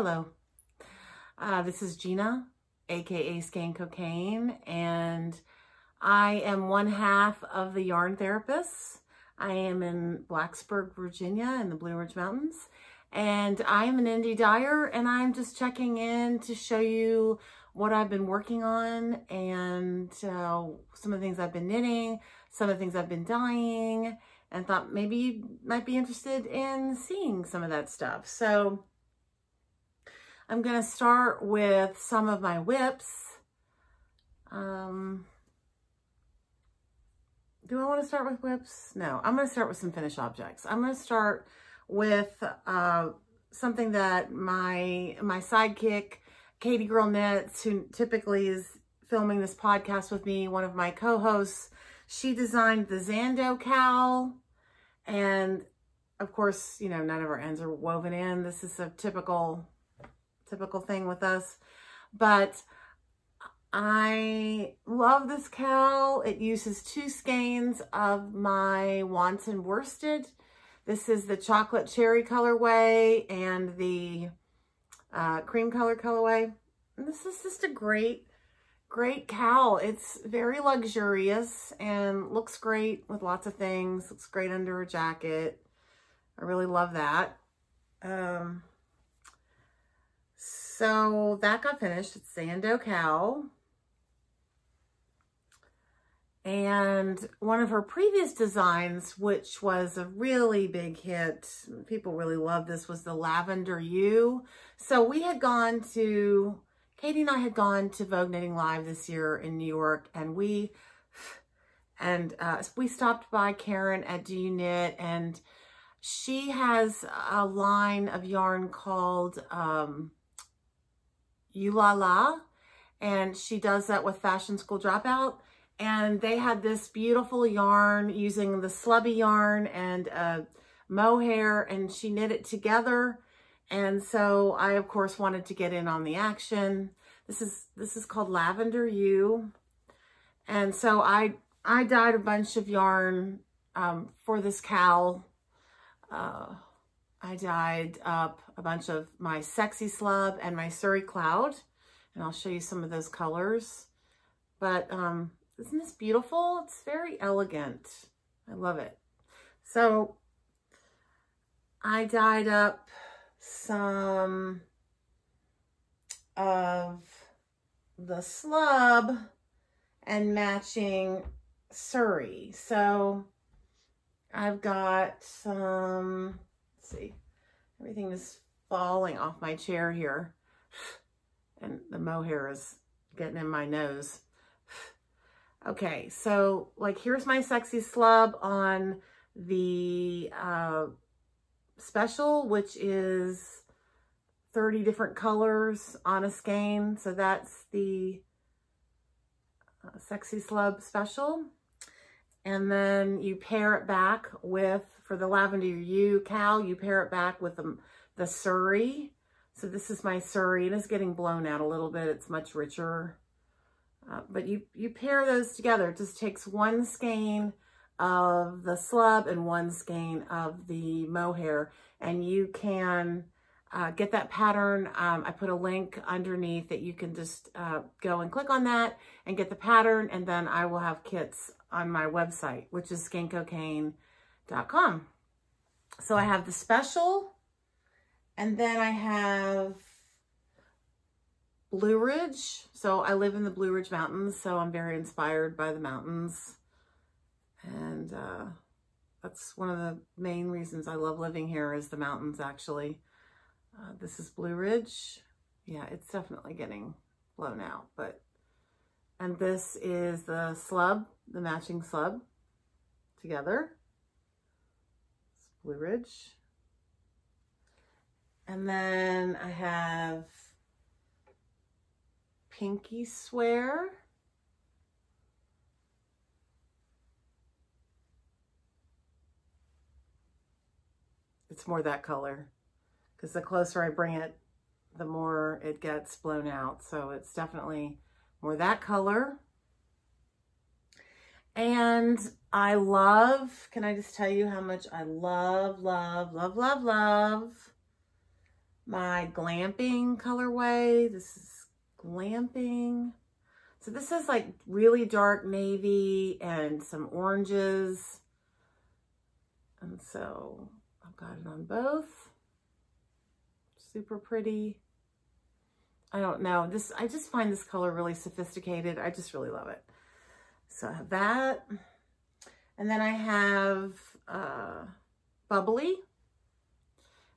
Hello. Uh, this is Gina, aka Skein Cocaine, and I am one half of the Yarn Therapists. I am in Blacksburg, Virginia in the Blue Ridge Mountains, and I am an indie dyer, and I'm just checking in to show you what I've been working on and uh, some of the things I've been knitting, some of the things I've been dyeing, and thought maybe you might be interested in seeing some of that stuff. So I'm going to start with some of my WIPs. Um, do I want to start with WIPs? No, I'm going to start with some finished objects. I'm going to start with uh, something that my my sidekick, Katie Girl Knits, who typically is filming this podcast with me, one of my co-hosts, she designed the Zando cowl. And of course, you know, none of our ends are woven in. This is a typical typical thing with us. But I love this cowl. It uses two skeins of my Wanton Worsted. This is the chocolate cherry colorway and the uh, cream color colorway. And this is just a great, great cowl. It's very luxurious and looks great with lots of things. Looks great under a jacket. I really love that. Um, so that got finished. It's Zando Cowl. And one of her previous designs, which was a really big hit, people really loved this, was the Lavender U. So we had gone to, Katie and I had gone to Vogue Knitting Live this year in New York, and we, and uh, we stopped by Karen at Do You Knit, and she has a line of yarn called um, La, and she does that with Fashion School Dropout. And they had this beautiful yarn using the slubby yarn and mohair, and she knit it together. And so I, of course, wanted to get in on the action. This is this is called Lavender U. And so I I dyed a bunch of yarn um, for this cowl. Uh, I dyed up a bunch of my Sexy Slub and my Surrey Cloud. And I'll show you some of those colors. But um, isn't this beautiful? It's very elegant. I love it. So I dyed up some of the slub and matching Surrey. So I've got some see. Everything is falling off my chair here. And the mohair is getting in my nose. Okay, so like here's my sexy slub on the uh, special, which is 30 different colors on a skein. So that's the uh, sexy slub special. And then you pair it back with, for the Lavender U cowl, you pair it back with the, the Surrey. So this is my Surrey. and It is getting blown out a little bit. It's much richer. Uh, but you, you pair those together. It just takes one skein of the slub and one skein of the mohair. And you can uh, get that pattern. Um, I put a link underneath that you can just uh, go and click on that and get the pattern. And then I will have kits on my website, which is skeincocaine.com. So I have the special, and then I have Blue Ridge. So I live in the Blue Ridge Mountains, so I'm very inspired by the mountains. And uh, that's one of the main reasons I love living here is the mountains, actually. Uh, this is Blue Ridge. Yeah, it's definitely getting blown out, but and this is the slub, the matching slub together. Blue Ridge. And then I have Pinky Swear. It's more that color because the closer I bring it, the more it gets blown out. So it's definitely more that color. And I love, can I just tell you how much I love, love, love, love, love my glamping colorway. This is glamping. So this is like really dark navy and some oranges. And so I've got it on both. Super pretty. I don't know. This I just find this color really sophisticated. I just really love it. So I have that. And then I have uh, Bubbly.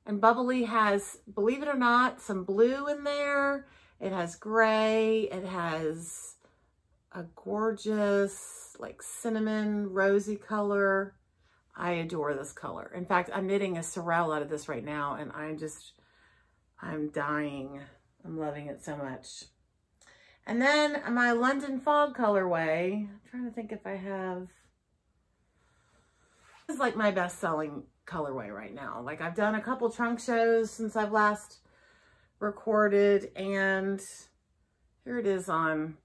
And Bubbly has, believe it or not, some blue in there. It has gray. It has a gorgeous, like cinnamon, rosy color. I adore this color. In fact, I'm knitting a sorrel out of this right now, and I'm just, I'm dying. I'm loving it so much. And then my London Fog colorway. I'm trying to think if I have, is like my best selling colorway right now. Like I've done a couple trunk shows since I've last recorded and here it is on,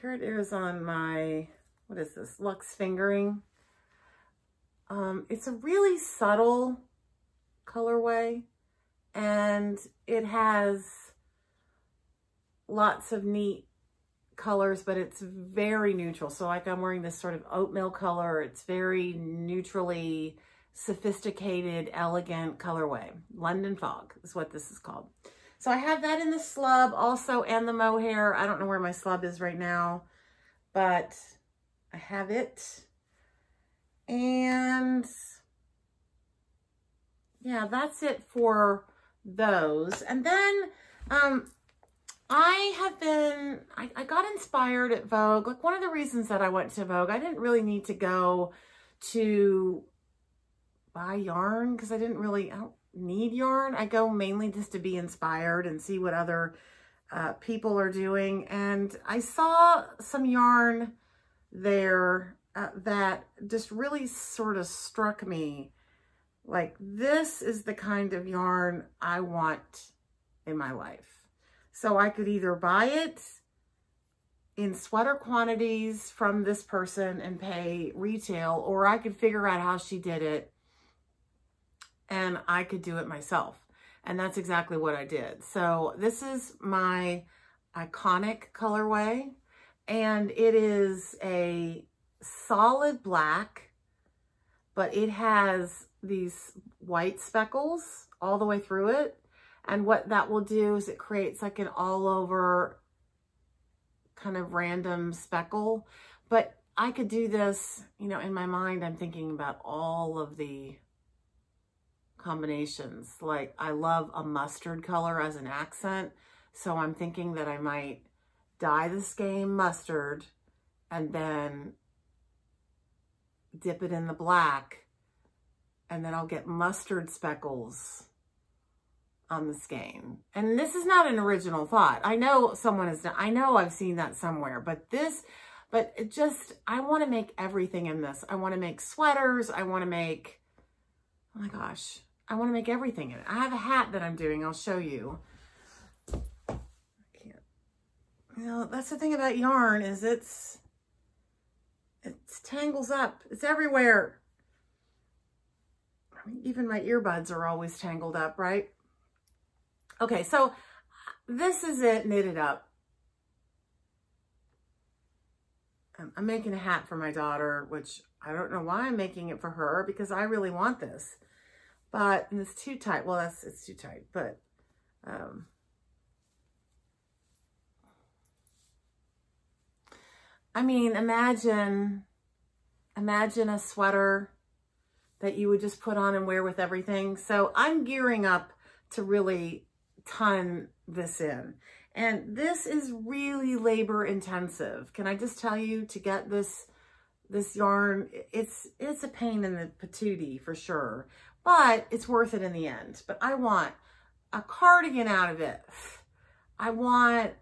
here it is on my, what is this, Luxe Fingering. Um, it's a really subtle colorway and it has lots of neat colors, but it's very neutral. So like I'm wearing this sort of oatmeal color. It's very neutrally sophisticated, elegant colorway. London Fog is what this is called. So I have that in the slub also and the mohair. I don't know where my slub is right now, but I have it. And yeah, that's it for those. And then um, I have been, I, I got inspired at Vogue. Like one of the reasons that I went to Vogue, I didn't really need to go to buy yarn because I didn't really, I don't need yarn. I go mainly just to be inspired and see what other uh, people are doing. And I saw some yarn there uh, that just really sort of struck me. Like this is the kind of yarn I want in my life. So I could either buy it in sweater quantities from this person and pay retail, or I could figure out how she did it and I could do it myself. And that's exactly what I did. So this is my iconic colorway and it is a solid black, but it has these white speckles all the way through it. And what that will do is it creates like an all over kind of random speckle. But I could do this, you know, in my mind, I'm thinking about all of the combinations. Like I love a mustard color as an accent. So I'm thinking that I might dye the skein mustard and then dip it in the black and then I'll get mustard speckles on this game. And this is not an original thought. I know someone has done, I know I've seen that somewhere, but this, but it just, I want to make everything in this. I want to make sweaters. I want to make, oh my gosh, I want to make everything in it. I have a hat that I'm doing. I'll show you. I can't, you know, that's the thing about yarn is it's, it tangles up. It's everywhere. I mean, even my earbuds are always tangled up, right? Okay, so this is it knitted up. I'm making a hat for my daughter, which I don't know why I'm making it for her because I really want this. But it's too tight. Well, that's it's too tight, but um, I mean, imagine imagine a sweater that you would just put on and wear with everything. So I'm gearing up to really ton this in. And this is really labor intensive. Can I just tell you to get this this yarn, it's it's a pain in the patootie for sure, but it's worth it in the end. But I want a cardigan out of it. I want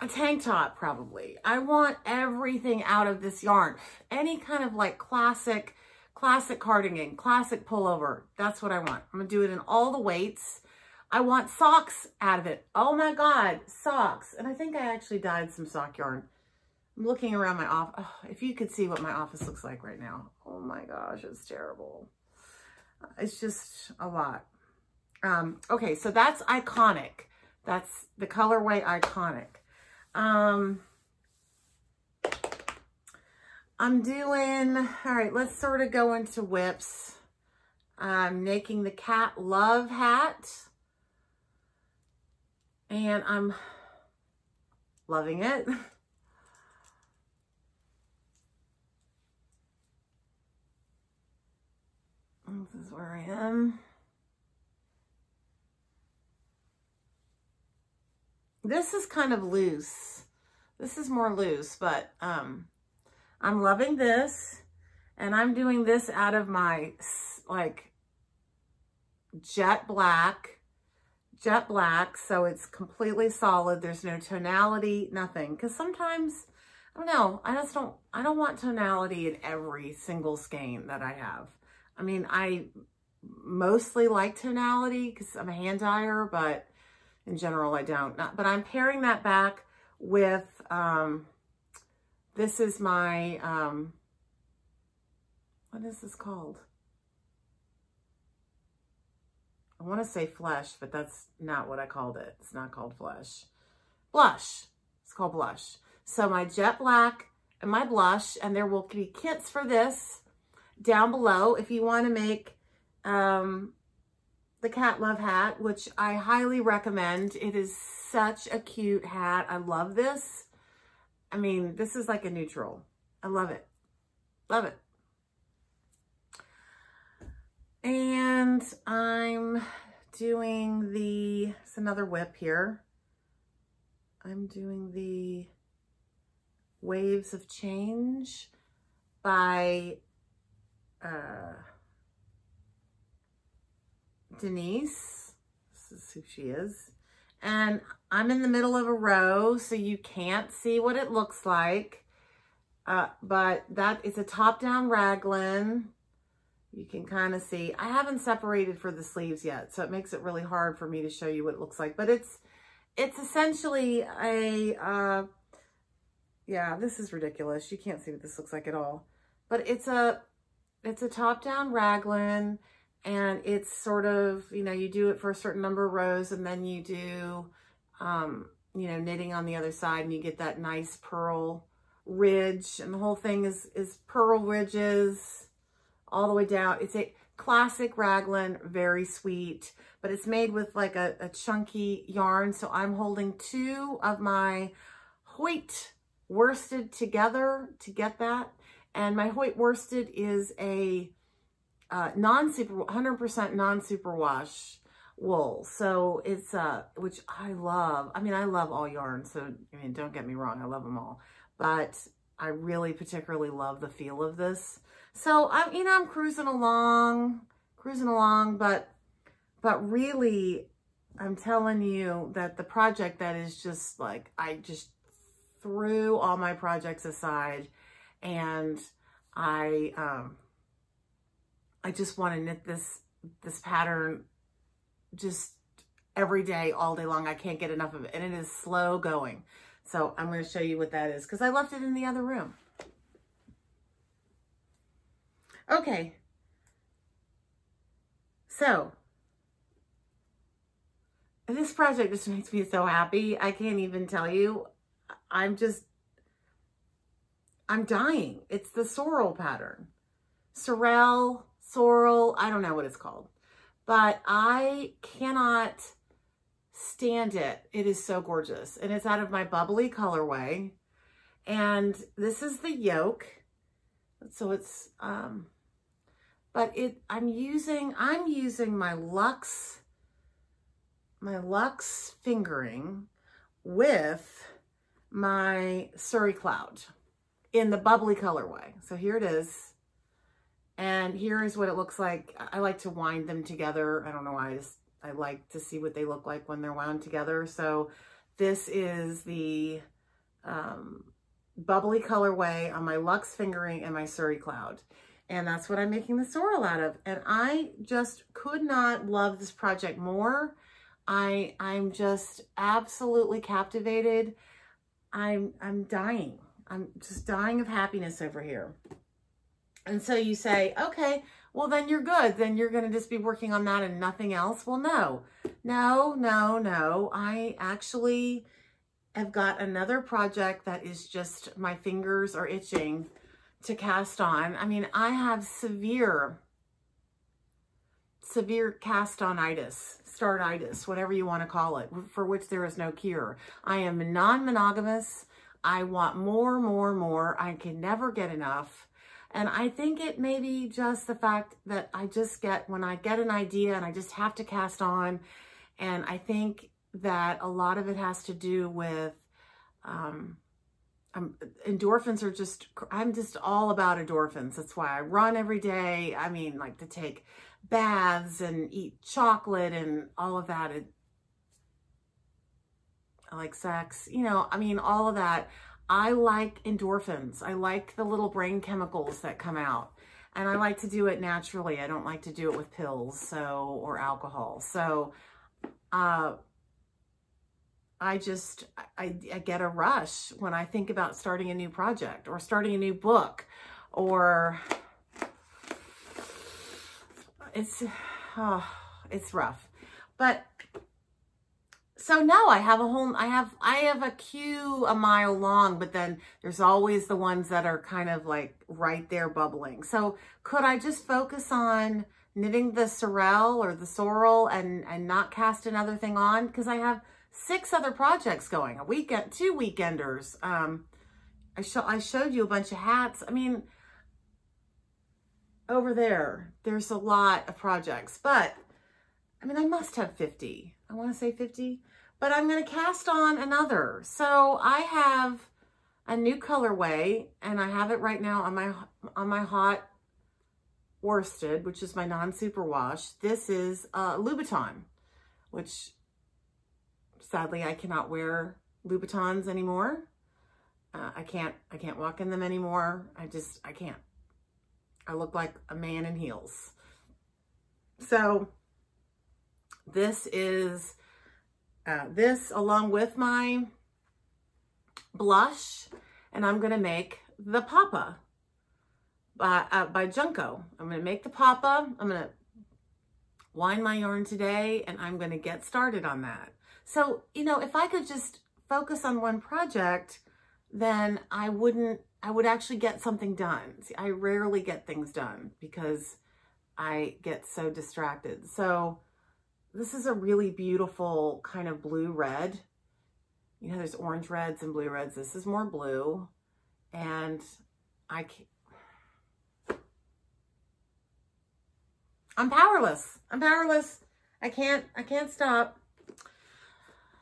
a tank top probably. I want everything out of this yarn. Any kind of like classic classic cardigan, classic pullover. That's what I want. I'm going to do it in all the weights. I want socks out of it. Oh my God, socks. And I think I actually dyed some sock yarn. I'm looking around my office. Oh, if you could see what my office looks like right now. Oh my gosh, it's terrible. It's just a lot. Um, okay, so that's iconic. That's the colorway iconic. Um, I'm doing, all right, let's sort of go into WIPs. I'm making the cat love hat. And I'm loving it. This is where I am. This is kind of loose. This is more loose, but um, I'm loving this. And I'm doing this out of my, like, jet black. Jet black, so it's completely solid. There's no tonality, nothing. Because sometimes, I don't know, I just don't, I don't want tonality in every single skein that I have. I mean, I mostly like tonality because I'm a hand dyer, but in general, I don't. Not, but I'm pairing that back with, um, this is my, um, what is this called? I want to say flesh, but that's not what I called it. It's not called flesh. Blush. It's called blush. So my jet black and my blush, and there will be kits for this down below if you want to make um, the Cat Love hat, which I highly recommend. It is such a cute hat. I love this. I mean, this is like a neutral. I love it. Love it. And I'm doing the, it's another WIP here. I'm doing the Waves of Change by uh, Denise. This is who she is. And I'm in the middle of a row, so you can't see what it looks like. Uh, but that is a top-down raglan. You can kind of see. I haven't separated for the sleeves yet, so it makes it really hard for me to show you what it looks like. But it's it's essentially a, uh, yeah, this is ridiculous. You can't see what this looks like at all. But it's a it's a top-down raglan, and it's sort of, you know, you do it for a certain number of rows, and then you do, um, you know, knitting on the other side, and you get that nice purl ridge, and the whole thing is, is purl ridges all the way down. It's a classic raglan, very sweet, but it's made with like a, a chunky yarn, so I'm holding two of my Hoyt worsted together to get that. And my Hoyt worsted is a uh, non-super, 100% non-superwash wool. So it's, uh, which I love. I mean, I love all yarns. So, I mean, don't get me wrong. I love them all. But I really particularly love the feel of this. So I'm, you know, I'm cruising along, cruising along, but, but really, I'm telling you that the project that is just like, I just threw all my projects aside and I, um, I just want to knit this, this pattern just every day, all day long. I can't get enough of it. And it is slow going. So I'm going to show you what that is because I left it in the other room. Okay. So this project just makes me so happy. I can't even tell you. I'm just I'm dying. It's the sorrel pattern. Sorrel, sorrel, I don't know what it's called. But I cannot stand it. It is so gorgeous. And it's out of my bubbly colorway. And this is the yoke. So it's, um, but it, I'm using, I'm using my Luxe, my Luxe fingering with my Surrey Cloud in the bubbly colorway. So here it is. And here is what it looks like. I like to wind them together. I don't know why, I just, I like to see what they look like when they're wound together. So this is the um, bubbly colorway on my Luxe fingering and my Surrey Cloud. And that's what I'm making the sorrel out of. And I just could not love this project more. I, I'm just absolutely captivated. I'm, I'm dying. I'm just dying of happiness over here. And so you say, okay, well, then you're good. Then you're going to just be working on that and nothing else. Well, no, no, no, no. I actually have got another project that is just my fingers are itching to cast on. I mean, I have severe, severe cast onitis, startitis, whatever you want to call it, for which there is no cure. I am non-monogamous. I want more, more, more. I can never get enough. And I think it may be just the fact that I just get, when I get an idea and I just have to cast on, and I think that a lot of it has to do with, um, um, endorphins are just, I'm just all about endorphins. That's why I run every day. I mean, like to take baths and eat chocolate and all of that. It, I like sex, you know, I mean, all of that. I like endorphins. I like the little brain chemicals that come out. And I like to do it naturally. I don't like to do it with pills so or alcohol. So uh, I just, I, I get a rush when I think about starting a new project or starting a new book or it's, oh, it's rough. But so no, I have a whole, I have, I have a queue a mile long, but then there's always the ones that are kind of like right there bubbling. So could I just focus on knitting the sorrel or the sorrel and, and not cast another thing on? Because I have six other projects going, a weekend, two weekenders. Um, I, show, I showed you a bunch of hats. I mean, over there, there's a lot of projects, but I mean, I must have 50. I want to say 50, but I'm going to cast on another. So I have a new colorway and I have it right now on my, on my Hoyt worsted, which is my non-super wash. This is uh, Louboutin, which sadly I cannot wear Louboutins anymore. Uh, I can't, I can't walk in them anymore. I just, I can't. I look like a man in heels. So this is uh, this along with my blush, and I'm to make the Papa by, uh, by Junko. I'm to make the Papa. I'm to wind my yarn today, and I'm to get started on that. So, you know, if I could just focus on one project, then I wouldn't, I would actually get something done. See, I rarely get things done because I get so distracted. So this is a really beautiful kind of blue red. You know, there's orange reds and blue reds. This is more blue. And I can't, I'm powerless. I'm powerless. I can't, I can't stop.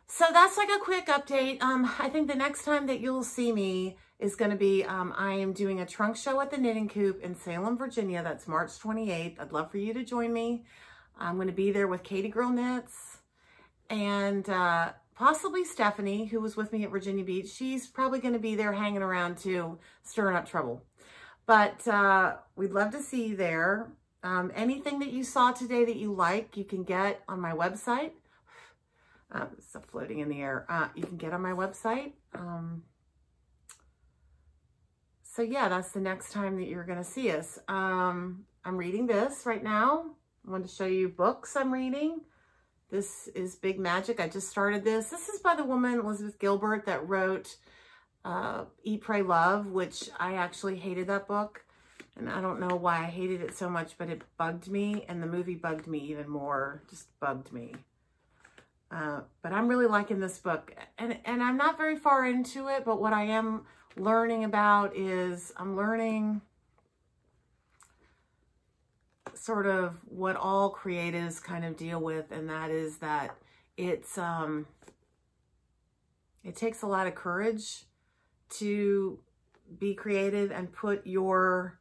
So that's like a quick update. Um, I think the next time that you'll see me is going to be, um, I am doing a trunk show at the Knitting Coop in Salem, Virginia. That's March 28th. I'd love for you to join me. I'm going to be there with Katie Girl Knits and uh, possibly Stephanie, who was with me at Virginia Beach. She's probably going to be there hanging around too, stirring up trouble. But uh, we'd love to see you there. Um, anything that you saw today that you like, you can get on my website. Uh, it's floating in the air. Uh, you can get on my website. Um, so yeah, that's the next time that you're going to see us. Um, I'm reading this right now. I want to show you books I'm reading. This is Big Magic. I just started this. This is by the woman, Elizabeth Gilbert, that wrote uh, Eat, Pray, Love, which I actually hated that book. And I don't know why I hated it so much, but it bugged me. And the movie bugged me even more. Just bugged me. Uh, but I'm really liking this book. And, and I'm not very far into it, but what I am learning about is I'm learning sort of what all creatives kind of deal with, and that is that it's um, it takes a lot of courage to be creative and put your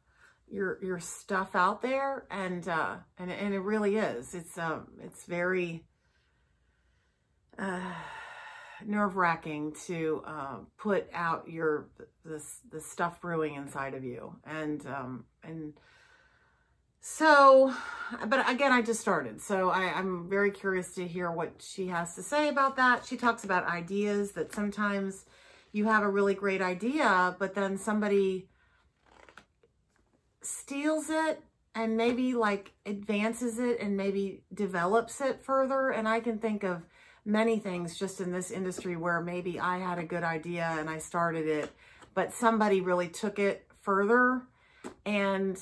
your your stuff out there, and uh, and and it really is. It's um, it's very uh, nerve wracking to uh, put out your this the stuff brewing inside of you, and um, and so, but again, I just started. So I, I'm very curious to hear what she has to say about that. She talks about ideas that sometimes you have a really great idea, but then somebody steals it and maybe like advances it and maybe develops it further. And I can think of many things just in this industry where maybe I had a good idea and I started it, but somebody really took it further and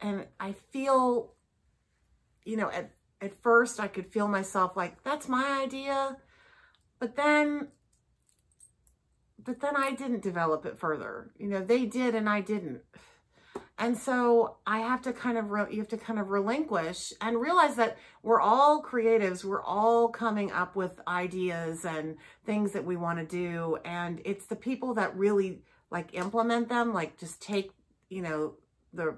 and I feel, you know, at, at first I could feel myself like, that's my idea. But then, but then I didn't develop it further. You know, they did and I didn't. And so I have to kind of, you have to kind of relinquish and realize that we're all creatives. We're all coming up with ideas and things that we want to do. And it's the people that really like implement them, like just take, you know, the,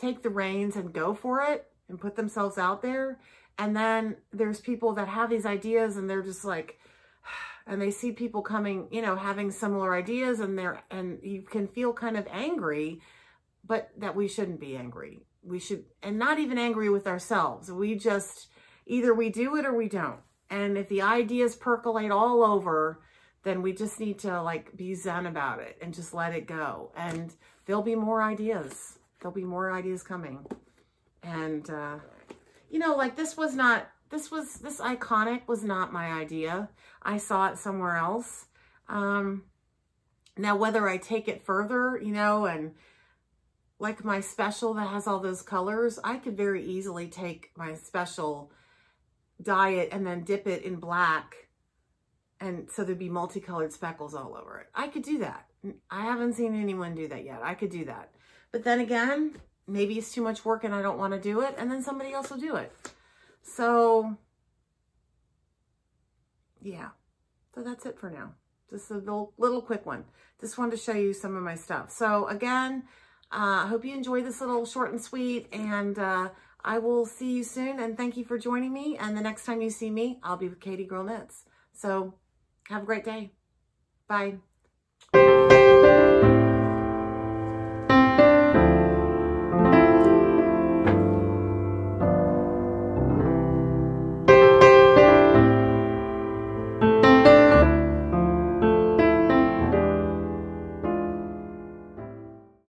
take the reins and go for it and put themselves out there. And then there's people that have these ideas and they're just like, and they see people coming, you know, having similar ideas and they're, and you can feel kind of angry but that we shouldn't be angry. We should, and not even angry with ourselves. We just, either we do it or we don't. And if the ideas percolate all over, then we just need to like be zen about it and just let it go. And there'll be more ideas. There'll be more ideas coming. And, uh, you know, like this was not, this was, this iconic was not my idea. I saw it somewhere else. Um, now, whether I take it further, you know, and like my special that has all those colors, I could very easily take my special, dye it, and then dip it in black. And so there'd be multicolored speckles all over it. I could do that. I haven't seen anyone do that yet. I could do that. But then again, maybe it's too much work and I don't want to do it. And then somebody else will do it. So, yeah. So that's it for now. Just a little, little quick one. Just wanted to show you some of my stuff. So again, I uh, hope you enjoyed this little short and sweet, and uh, I will see you soon, and thank you for joining me, and the next time you see me, I'll be with Katie Girl Knits. So have a great day. Bye.